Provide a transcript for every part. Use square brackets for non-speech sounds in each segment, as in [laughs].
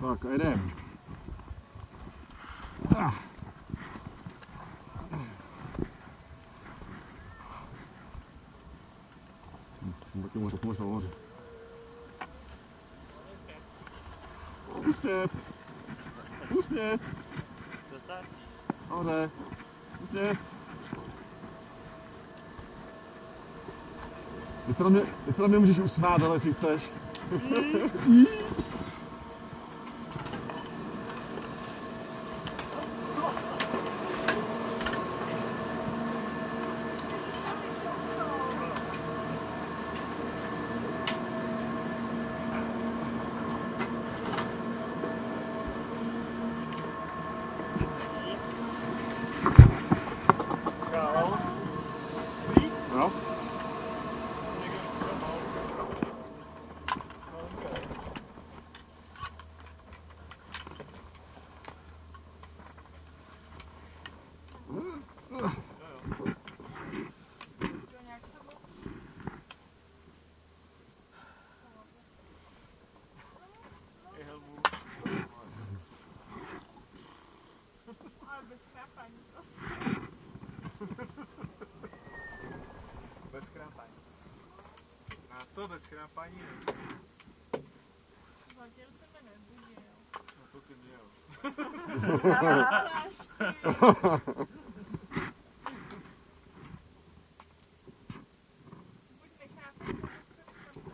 Tak a jedem. Ah. Hm, Jsem taky moře, moře, moře. Úspěch! Úspěch! To stačí. Nahoře! Úspěch! Teď se na mě, teď se na mě můžeš usmát, ale jestli chceš. [laughs] Král. No? Je helmu. Ale bez chrápání prostě. Bez chrápání. Na to bez chrápání ne. Zlatěr se jmenuje Buděj, jo. No to ty měl. [laughs] [laughs] Buď nechápeš, nebo to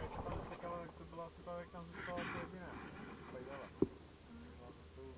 Když tam zasekala, tak to byla asi ta, jak tam zůstala to jediné. Pajdala. Byla to s tou,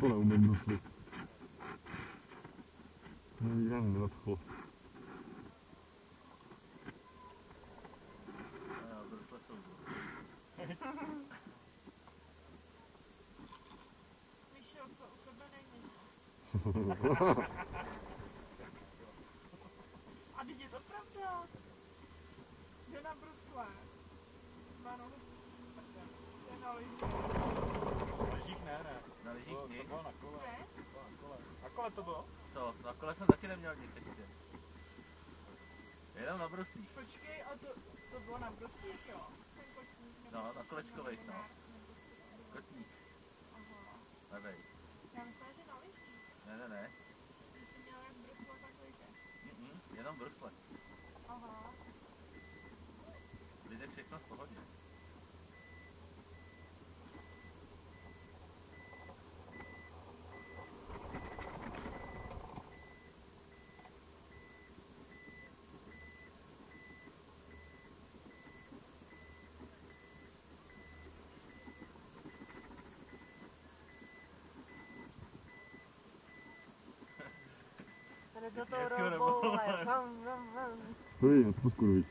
To neumím bruslit. Nevím, jak nenadchlo. Jo, brusle jsou. Víš jo, co u tebe není. A teď je to pravda. Jde na brusle. Má nohu. Jde na lyži. Ležík ne, ne. Na lyžích To, to nic. bylo na kole. Ne? To bylo na kole. Kole to bylo? Co? Na kole jsem taky neměl nic ještě. Jenom na bruslích. Počkej, a to, to bylo na bruslík, jo? Nebo No, na nebo no. Kotník. Aha. Levej. Já myslela, že na lyžích. Ne, ne, ne. Ty jsi měl jak brusle, tak lyže. Mm-mm, jenom brusle. Aha. Lidé všechno v pohodě. Ребята, Блин, спускаюсь.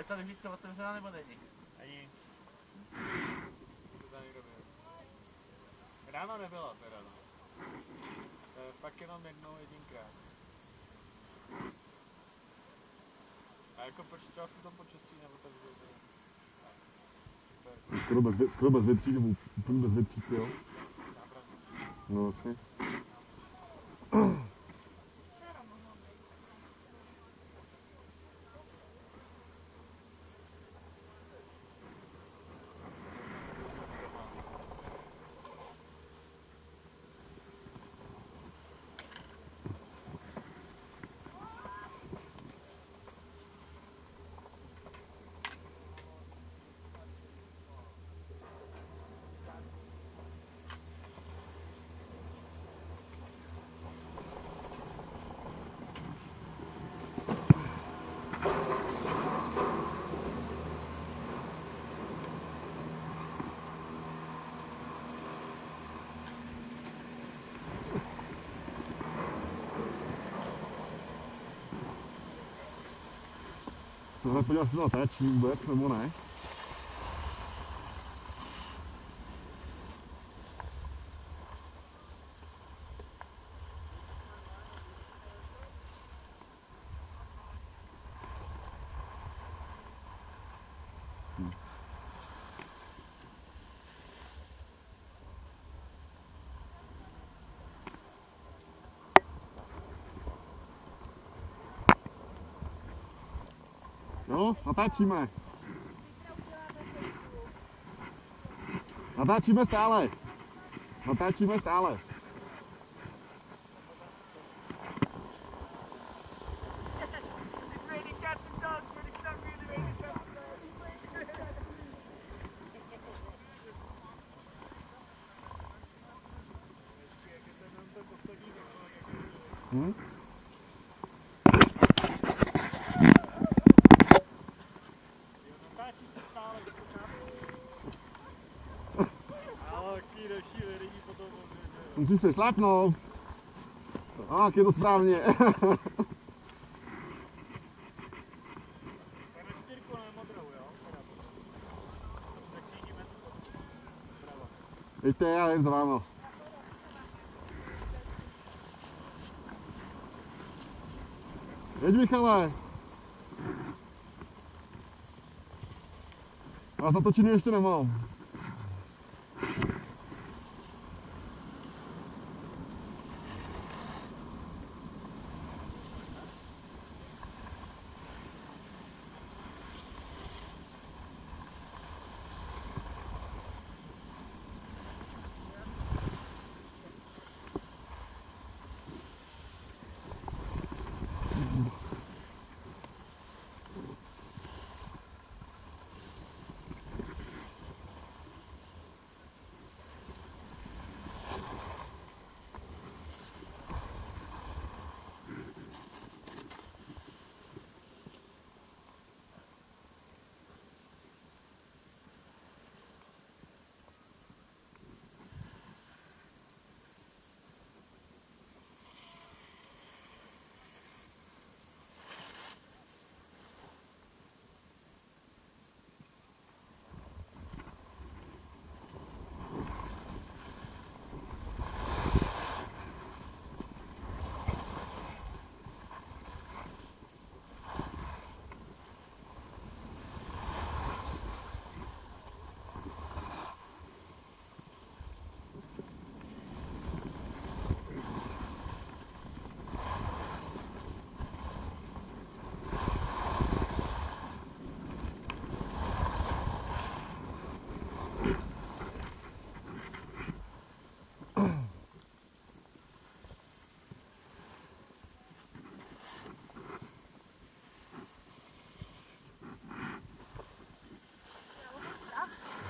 Je ta lyžička otevřená nebo není? Byl. Ráno nebyla teda, no. E, fakt jenom jednou, jedinkrát. A jako proč třeba v tom počasí nebo tak, Skoro bez, skoro bez větří, nebo úplně bez větří, jo. No vlastně. Se hned podívat, jestli to natáčí vůbec, nebo ne. Jo, natáčíme. Natáčíme stále. Natáčíme stále. Ready cats and dogs, ready stuff, ready, ready stuff. Jak je to jenom to poslední vrcholek, jak je Hm? Jo, natáčí se stále, je to chápu. Ale jaký další vedení potom může, že jo. Musíš přešlápnout. Tak, je to správně. Tak na čtyřku, ne modrou, jo? Teda potom. Tak řídíme to. Bravo. Víte, já jen za váma. Jeď Michale. Já zatočený ještě nemám.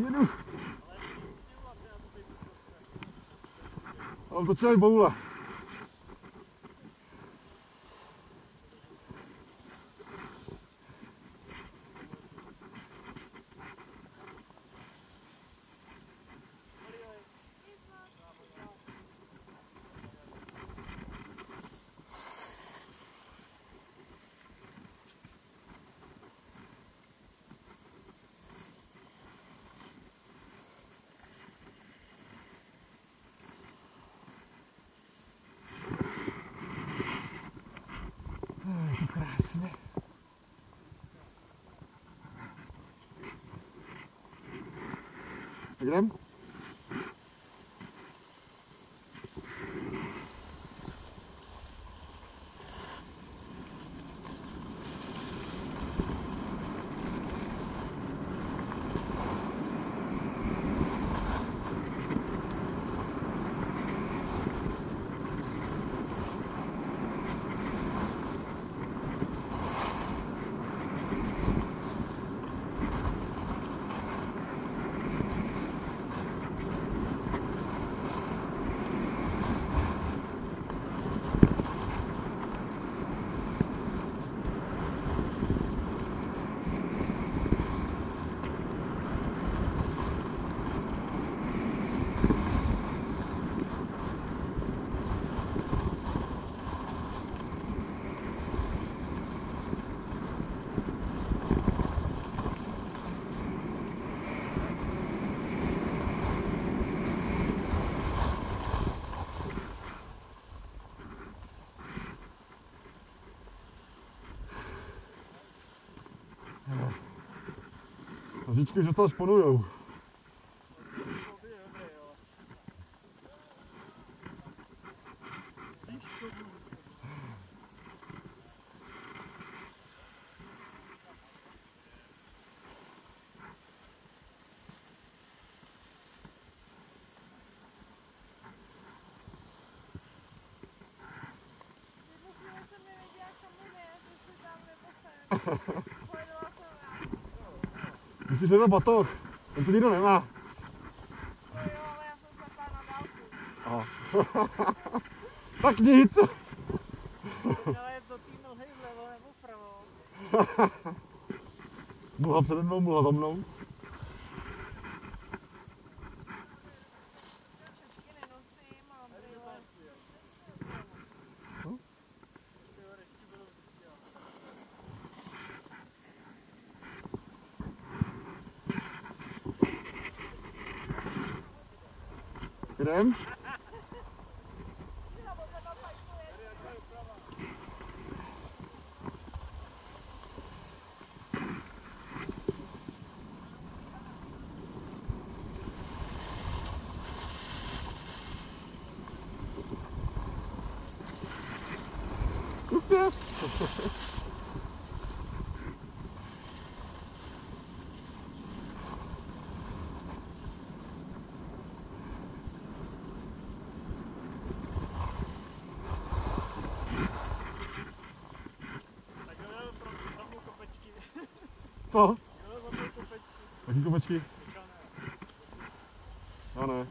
Jedu. Mám docela boula. Říčky už docela šponujou. Vybuchla jsem nevěděla, [laughs] kam jde, jestli tam nebo sem. Pojela jsem já. Myslíš, že je to batoh? Ten tu nikdo nemá. No jo, ale já jsem slepá na dálku. Aha. [laughs] tak nic. Ale je to tým nohy vlevo nebo vpravo. [laughs] Mlha přede mnou, mlha za mnou. Jdem? Co? Jaký kopečky? Říkal ne.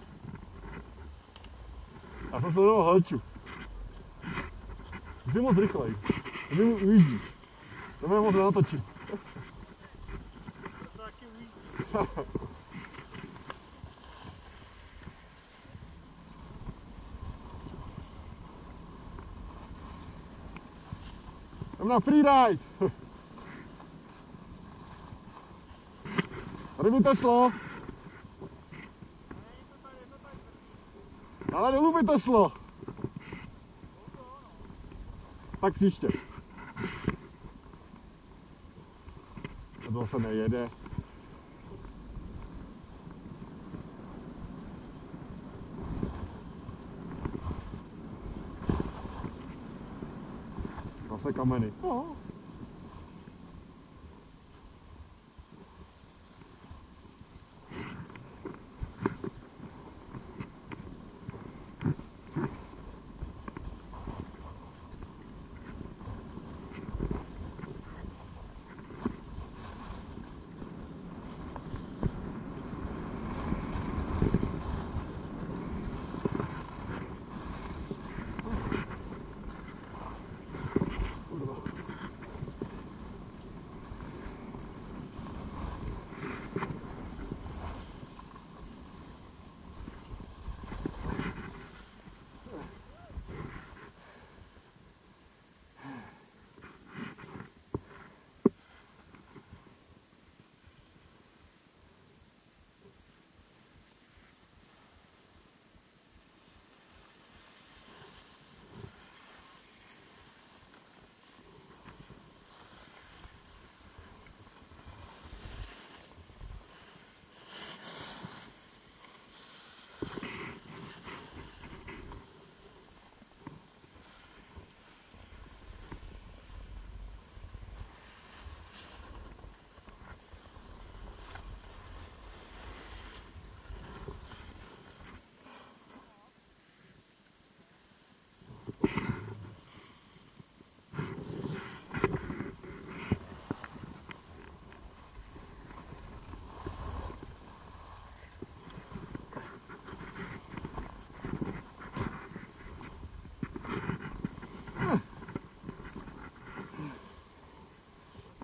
Já jsem sledoval Halču. Jsi moc rychlej. Ty mi ujíždíš. To mě moc natočit. To [laughs] taky ujízdí. Jdem na freeride. Tady [laughs] by to šlo. Ale dolů by to šlo. Tak příště. To se nejede. Zase kameny. No.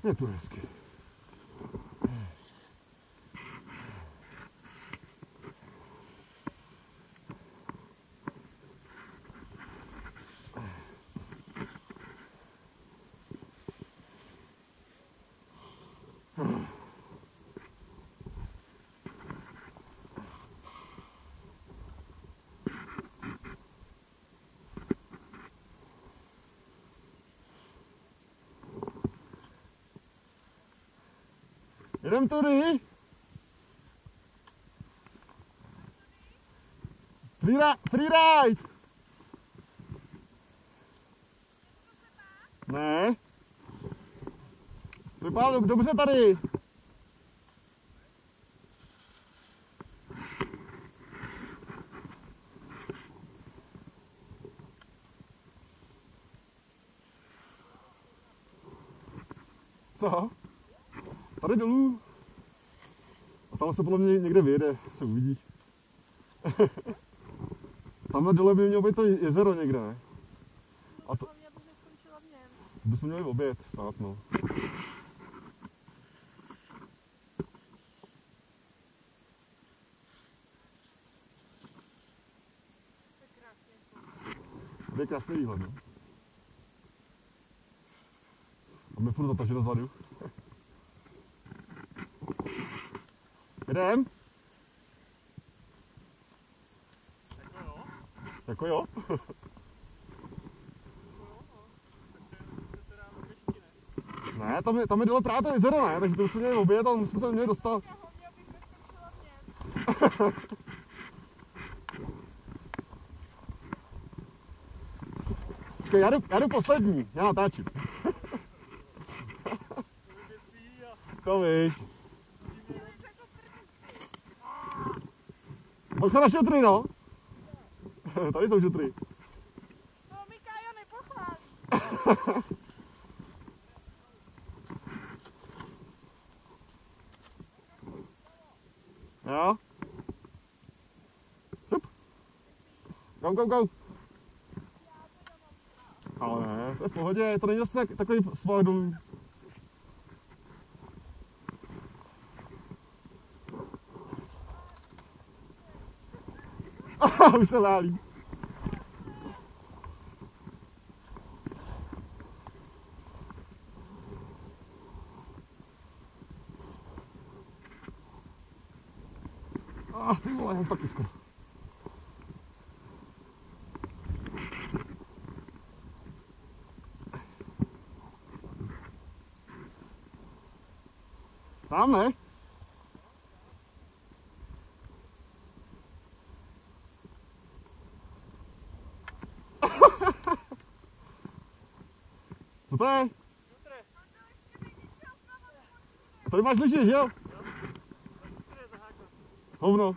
Je tu Jedem tudy. Free, ri- free ride. Ne. Vypadá dobře tady. Co? Tady dolů. A tam se podle mě někde vyjede, se uvidí. [laughs] Tamhle dole by mělo být to jezero někde, ne? A to bychom měli oběd snad, no. To je krásný výhled, no. A my furt zataženo zadu. Jedem? Jako jo? Jako jo? Ne, tam je, tam je dole právě to jezero, ne? Takže to bychom měli oběd, ale musíme se měli dostat. Počkej, já jdu, já jdu poslední, já natáčím. [laughs] To víš. Bacha na šutry, no. [laughs] Tady jsou šutry. To mi Kája nepochválí. [laughs] Jo? Šup. Go, go, go. Ale ne, to je v pohodě, to není zase tak, takový svah dolů. Aha, už se válí. Ah, ty vole, já už taky skoro. Tam ne? Co to je? Tady máš liži, že jo? Hovno.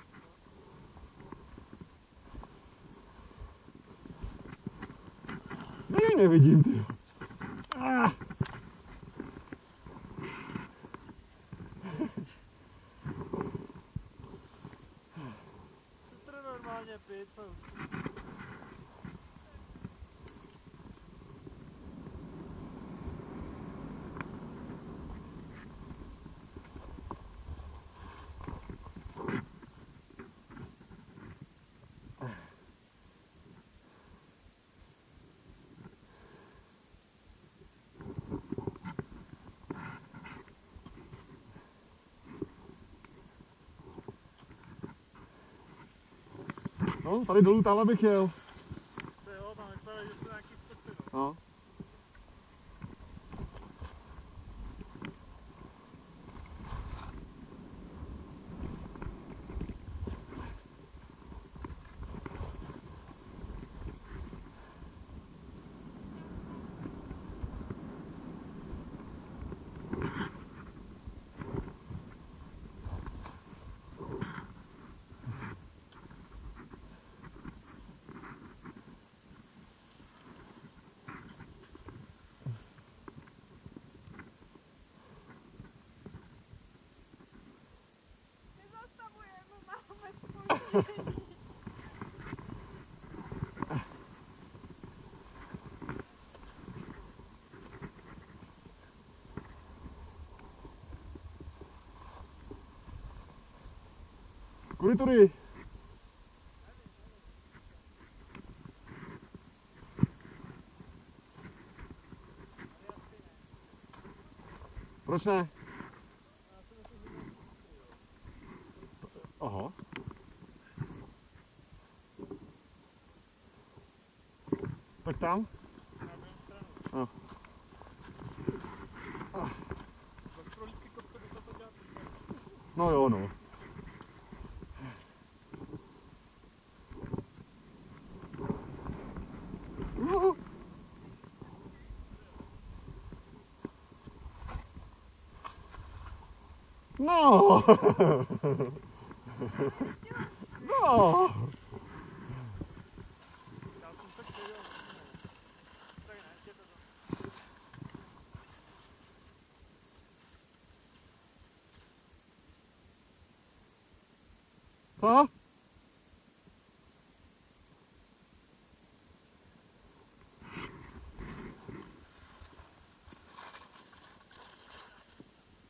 Ne, nevidím, ty. Ah. To normálně pít, No, tady dolů táhle bych jel. To jo, tam vypadá, že jsou nějaký stopy, no. No. Nezastavujeme, máme spoždění. Kudy tudy? Proč ne? Aha. Tak tam? A. Bez prohlídky kopce by se to dělat. No jo, no. Uhu. No. [laughs] No. Já jsem tak chtěl.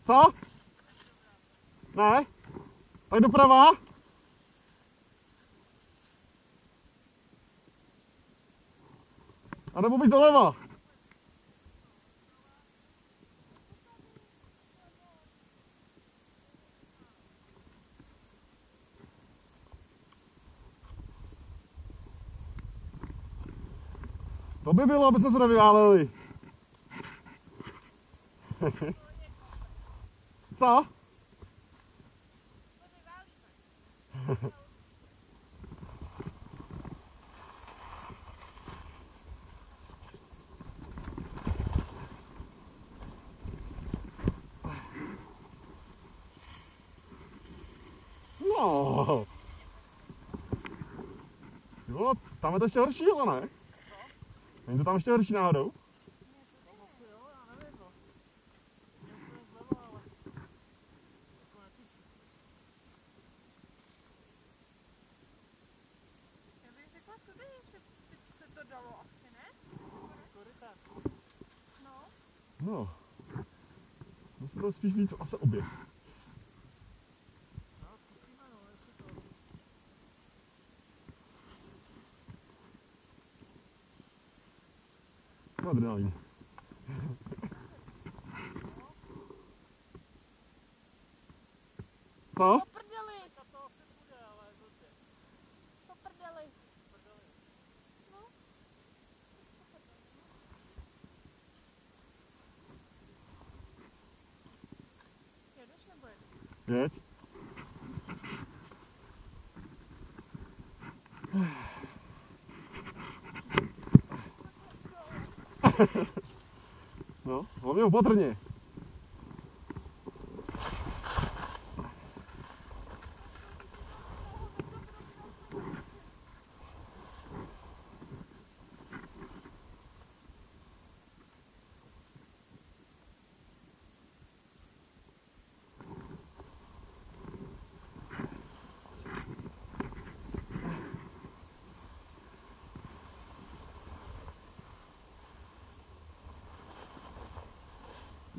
Tak ne? Tak doprava? A nebo bys doleva? To by bylo, aby jsme se nevywáleli. [laughs] Co? No. Jo, tam je to ještě horší, ale ne? Není to tam ještě horší náhodou? Jo, já nevím, no. Mě úplně zleva, ale... Jako netuším. Já bych řekla tudy, že by se to dalo asi, ne? No. No. To spíš víc asi obět. No, no, to... Adrenalin. Co? Po prdeli, To to asi bude, ale blbě. po prdeli. No. Jedeš nebo Jeď. [sighs] No, hlavně opatrně.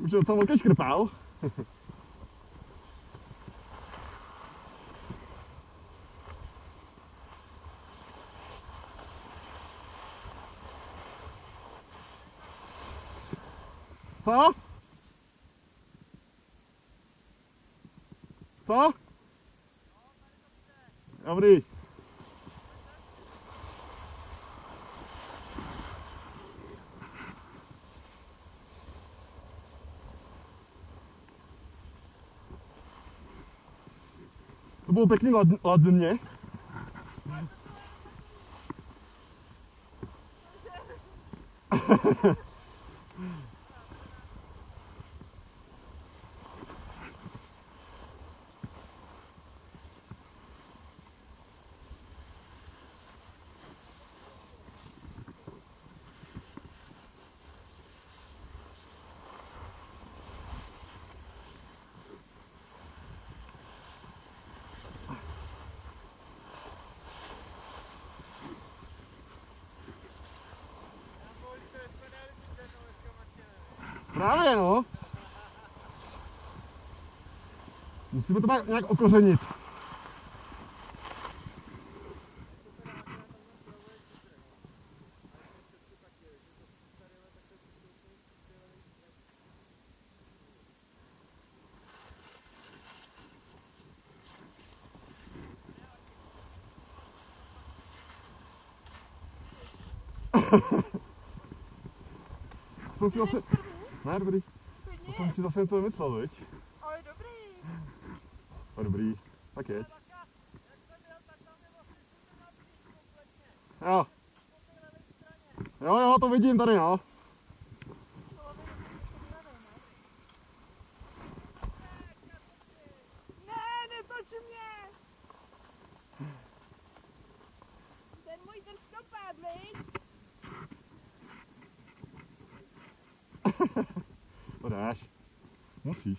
Už je docela velký škrpál. Co? Co? Dobrý. To bylo pěkný Právě no. Musíme to tak nějak okořenit. [laughs] Jsem si zase... Ne, dobrý. To jsem si zase něco vymyslel, viď? Ale dobrý. A dobrý. Tak jeď. Jo. Jo, jo, to vidím tady, no. Ne, netoč mě. Ten můj držkopád, viď? To dáš. Musíš.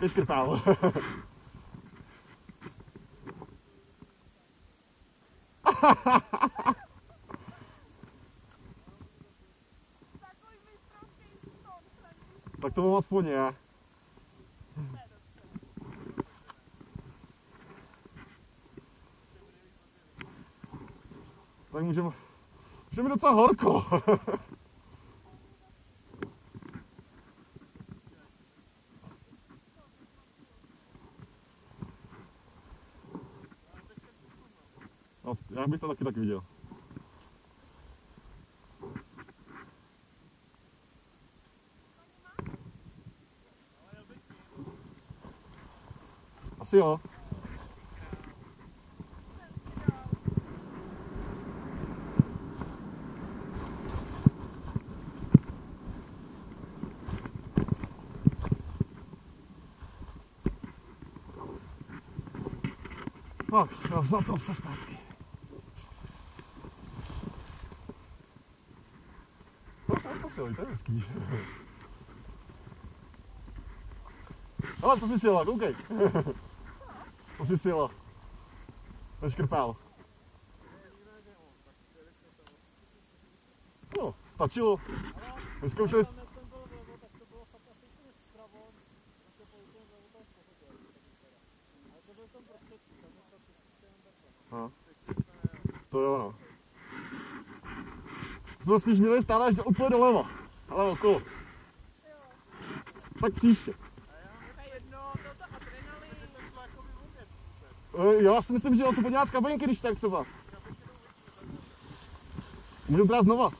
Mistrovský ston jsem tak to mám aspoň já. Tak můžeme, můžeme docela horko. Já bych to taky tak viděl. Asi jo. No, zatom se zpátky. No, to jsme si to je hezký. Ale to si sjela, koukej. To si sjela. Neškrpal. No, stačilo. Vyzkoušeli jsme. Jsme spíš měli stále až do, úplně doleva. Ale okolo. Tak příště. To je jedno, toto adrenalin. E, Já si myslím, že on se podívá z kabinky, když tak třeba. Můžu brát znova.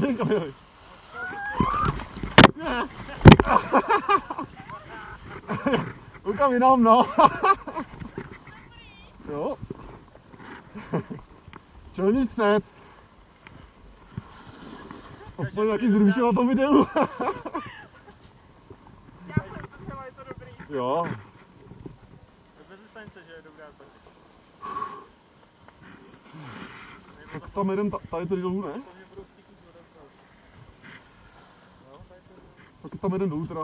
Kam jeli. Ne. Ukam jinam, no. [laughs] jo. Čelní střed. Aspoň taky zrušila to videu. [laughs] Já jsem to třeba, je to dobrý. jo. Bez distance, že je dobrá. Tak tam jeden ta- tady tady dolů, ne? To mě budou stýknout voda znovu. No, tady to Tak tam jeden dolů teda.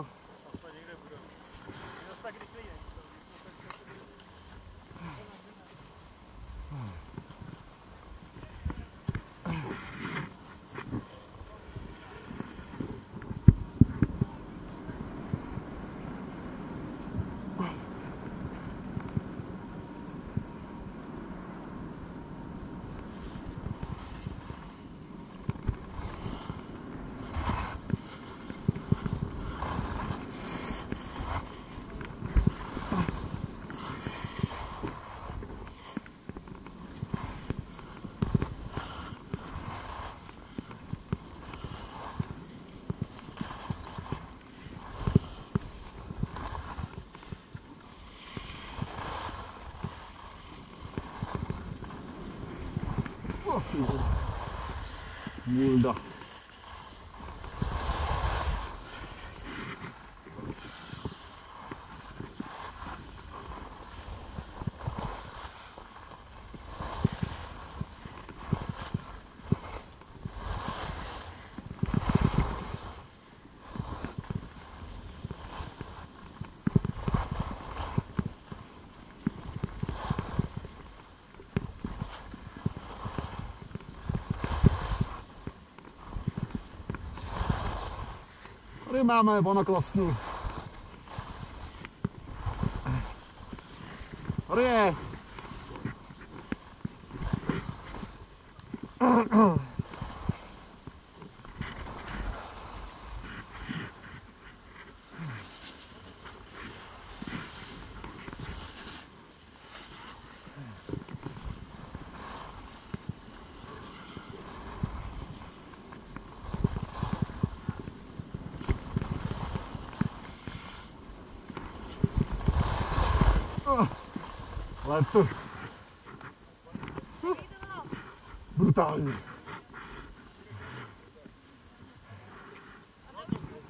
aspoň někde bude. Je zase tak rychlý, ne? Oh, Mulda. Tady máme bonoklasnu. Tady je. Ah, Leto. Brutálně.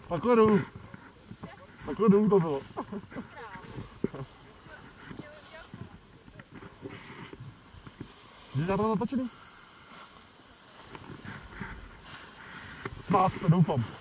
Takhle dolů. Takhle dolů to bylo. Víš, já to mám natočený? Snad, to doufám.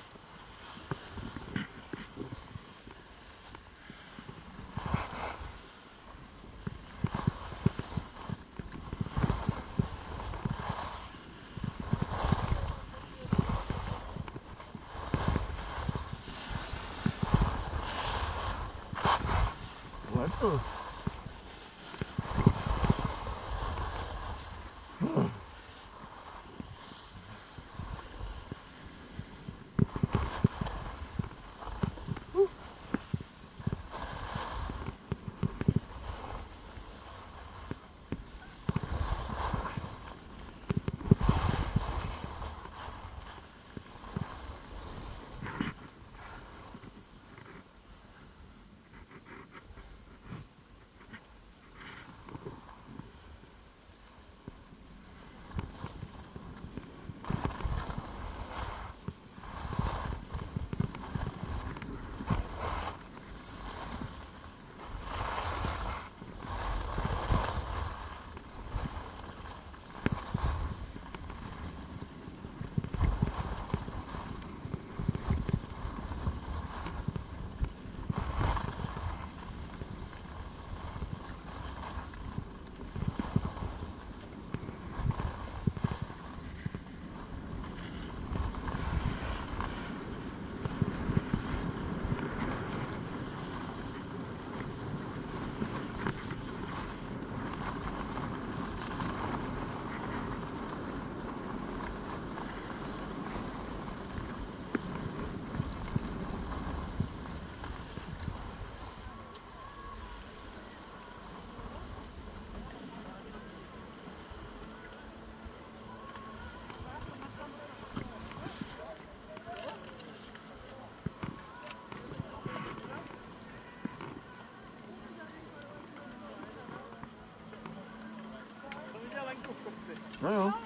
Jo, jo.